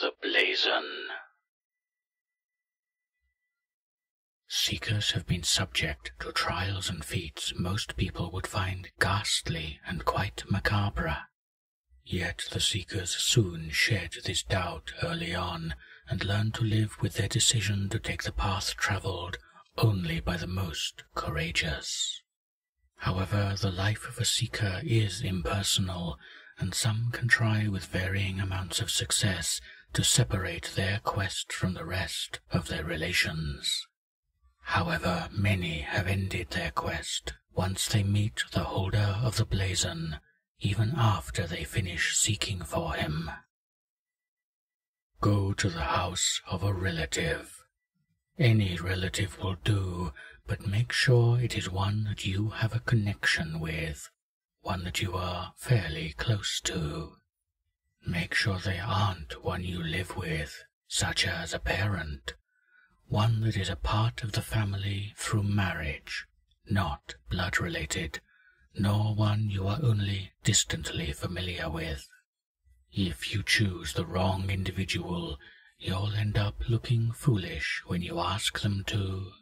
the Blazon. Seekers have been subject to trials and feats most people would find ghastly and quite macabre. Yet the seekers soon shed this doubt early on and learn to live with their decision to take the path travelled only by the most courageous. However, the life of a seeker is impersonal, and some can try with varying amounts of success to separate their quest from the rest of their relations. However, many have ended their quest once they meet the holder of the blazon, even after they finish seeking for him. Go to the house of a relative. Any relative will do, but make sure it is one that you have a connection with, one that you are fairly close to. Make sure they aren't one you live with, such as a parent, one that is a part of the family through marriage, not blood related, nor one you are only distantly familiar with. If you choose the wrong individual, you'll end up looking foolish when you ask them to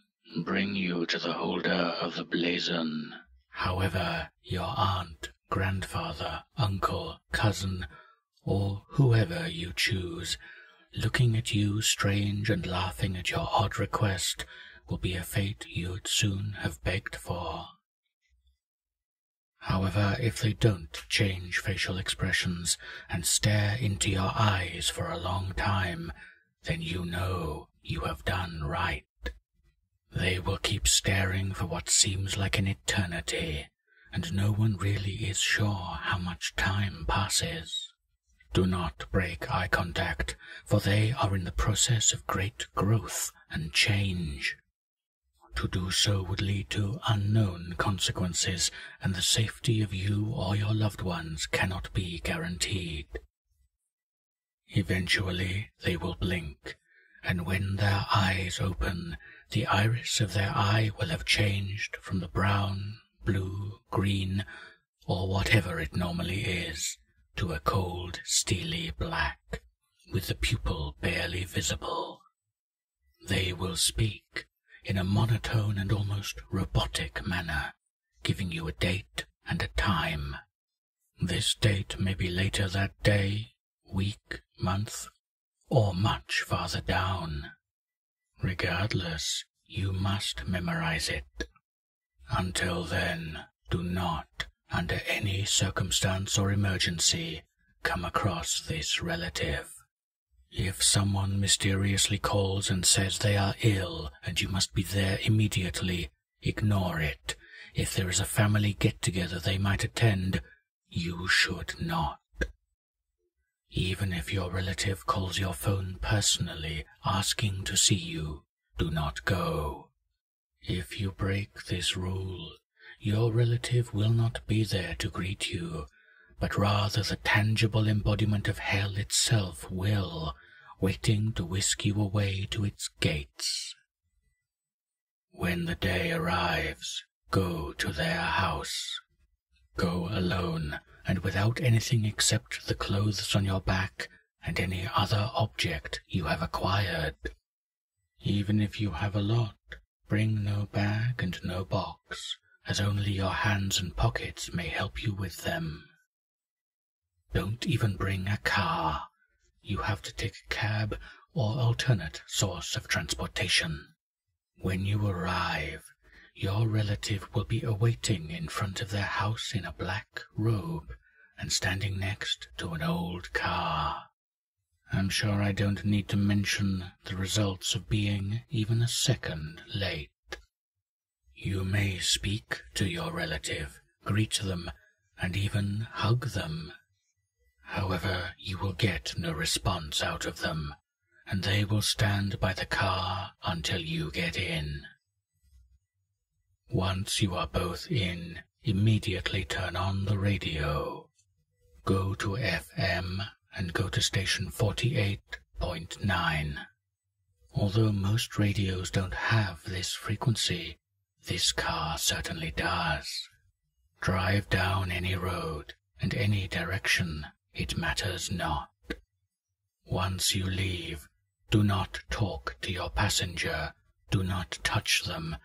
bring you to the holder of the blazon. However, your aunt, grandfather, uncle, cousin, or whoever you choose looking at you strange and laughing at your odd request will be a fate you'd soon have begged for. However, if they don't change facial expressions and stare into your eyes for a long time, then you know you have done right. They will keep staring for what seems like an eternity, and no one really is sure how much time passes. Do not break eye contact, for they are in the process of great growth and change. To do so would lead to unknown consequences, and the safety of you or your loved ones cannot be guaranteed. Eventually they will blink, and when their eyes open, the iris of their eye will have changed from the brown, blue, green, or whatever it normally is, to a cold, steely black, with the pupil barely visible. They will speak in a monotone and almost robotic manner, giving you a date and a time. This date may be later that day, week, month, or much farther down. Regardless, you must memorize it. Until then, do not under any circumstance or emergency, come across this relative. If someone mysteriously calls and says they are ill and you must be there immediately, ignore it. If there is a family get-together they might attend, you should not. Even if your relative calls your phone personally asking to see you, do not go. If you break this rule, your relative will not be there to greet you, but rather the tangible embodiment of hell itself will, waiting to whisk you away to its gates. When the day arrives, go to their house. Go alone, and without anything except the clothes on your back and any other object you have acquired. Even if you have a lot, bring no bag and no box, as only your hands and pockets may help you with them. Don't even bring a car. You have to take a cab or alternate source of transportation. When you arrive, your relative will be awaiting in front of their house in a black robe and standing next to an old car. I'm sure I don't need to mention the results of being even a second late. You may speak to your relative, greet them, and even hug them. However, you will get no response out of them, and they will stand by the car until you get in. Once you are both in, immediately turn on the radio. Go to FM and go to station 48.9. Although most radios don't have this frequency, this car certainly does. Drive down any road and any direction, it matters not. Once you leave, do not talk to your passenger, do not touch them,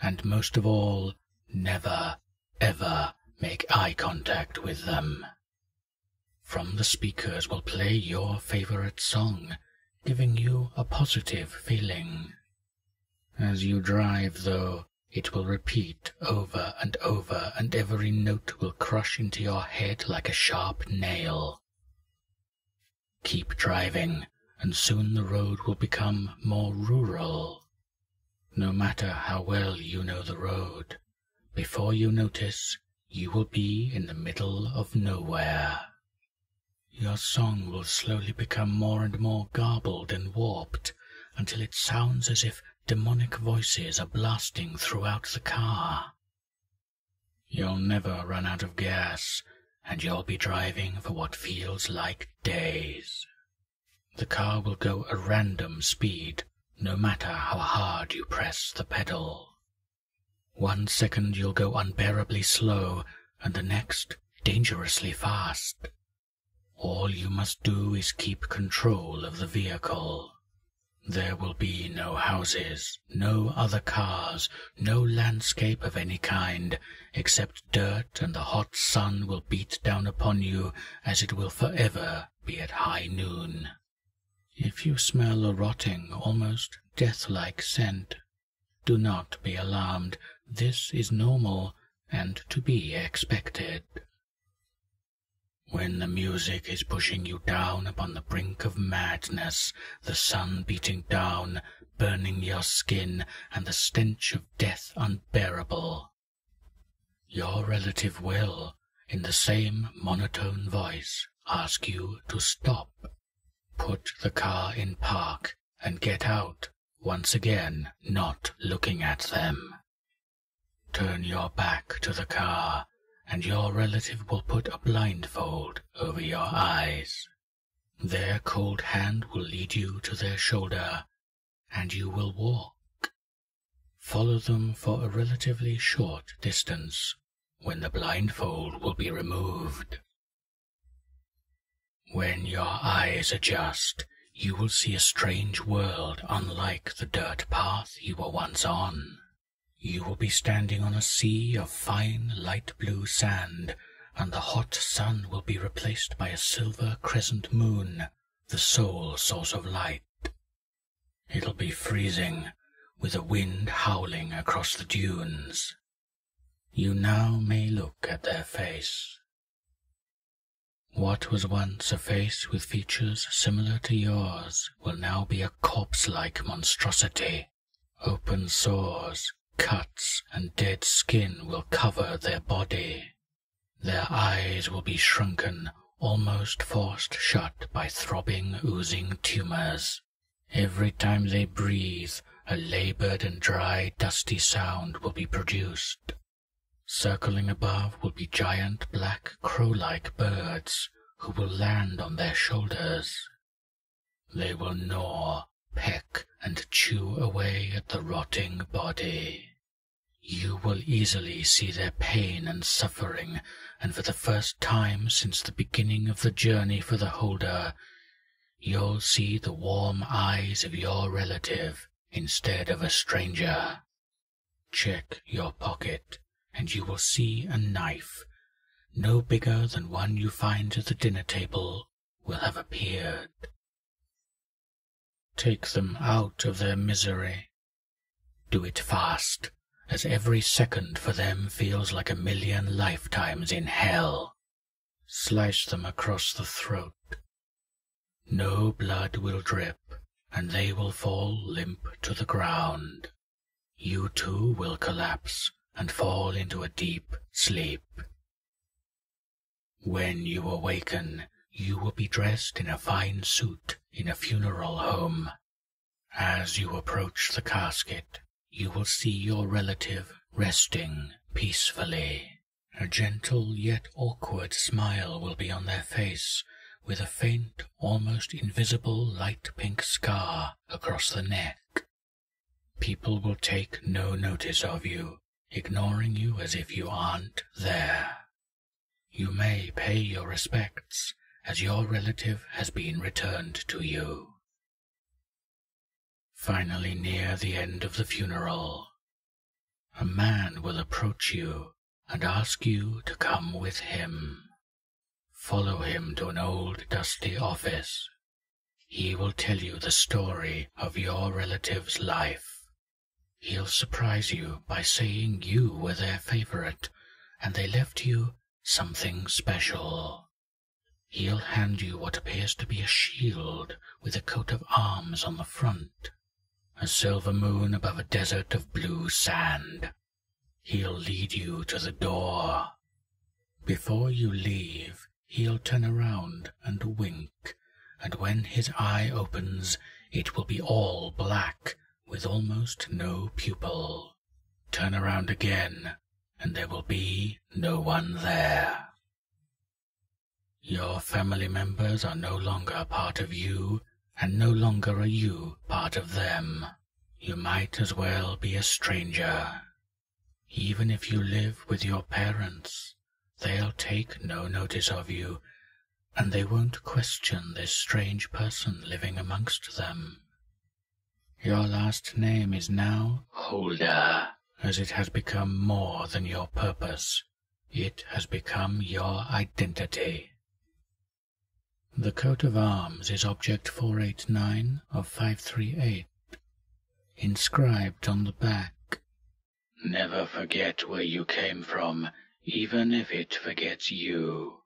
and most of all, never, ever make eye contact with them. From the speakers will play your favorite song, giving you a positive feeling. As you drive, though, it will repeat over and over, and every note will crush into your head like a sharp nail. Keep driving, and soon the road will become more rural. No matter how well you know the road, before you notice, you will be in the middle of nowhere. Your song will slowly become more and more garbled and warped until it sounds as if demonic voices are blasting throughout the car. You'll never run out of gas, and you'll be driving for what feels like days. The car will go a random speed, no matter how hard you press the pedal. One second you'll go unbearably slow, and the next dangerously fast. All you must do is keep control of the vehicle. There will be no houses, no other cars, no landscape of any kind, except dirt and the hot sun will beat down upon you as it will forever be at high noon. If you smell a rotting, almost death-like scent, do not be alarmed. This is normal and to be expected. When the music is pushing you down upon the brink of madness, the sun beating down, burning your skin, and the stench of death unbearable, your relative will, in the same monotone voice, ask you to stop, put the car in park, and get out, once again not looking at them. Turn your back to the car and your relative will put a blindfold over your eyes. Their cold hand will lead you to their shoulder, and you will walk. Follow them for a relatively short distance, when the blindfold will be removed. When your eyes adjust, you will see a strange world unlike the dirt path you were once on. You will be standing on a sea of fine light blue sand, and the hot sun will be replaced by a silver crescent moon, the sole source of light. It'll be freezing, with a wind howling across the dunes. You now may look at their face. What was once a face with features similar to yours will now be a corpse-like monstrosity. Open sores, Cuts and dead skin will cover their body. Their eyes will be shrunken, almost forced shut by throbbing, oozing tumors. Every time they breathe, a labored and dry, dusty sound will be produced. Circling above will be giant black crow-like birds who will land on their shoulders. They will gnaw, peck, and chew away at the rotting body. You will easily see their pain and suffering, and for the first time since the beginning of the journey for the holder, you'll see the warm eyes of your relative instead of a stranger. Check your pocket, and you will see a knife, no bigger than one you find at the dinner table, will have appeared. Take them out of their misery. Do it fast as every second for them feels like a million lifetimes in hell. Slice them across the throat. No blood will drip, and they will fall limp to the ground. You too will collapse and fall into a deep sleep. When you awaken, you will be dressed in a fine suit in a funeral home. As you approach the casket, you will see your relative resting peacefully. A gentle yet awkward smile will be on their face, with a faint, almost invisible light pink scar across the neck. People will take no notice of you, ignoring you as if you aren't there. You may pay your respects, as your relative has been returned to you. Finally, near the end of the funeral, a man will approach you and ask you to come with him. Follow him to an old dusty office. He will tell you the story of your relative's life. He'll surprise you by saying you were their favorite and they left you something special. He'll hand you what appears to be a shield with a coat of arms on the front, a silver moon above a desert of blue sand. He'll lead you to the door. Before you leave, he'll turn around and wink, and when his eye opens, it will be all black with almost no pupil. Turn around again, and there will be no one there. Your family members are no longer a part of you, and no longer are you part of them. You might as well be a stranger. Even if you live with your parents, they'll take no notice of you, and they won't question this strange person living amongst them. Your last name is now Holder, as it has become more than your purpose. It has become your identity. The coat of arms is object 489 of 538. Inscribed on the back, Never forget where you came from, even if it forgets you.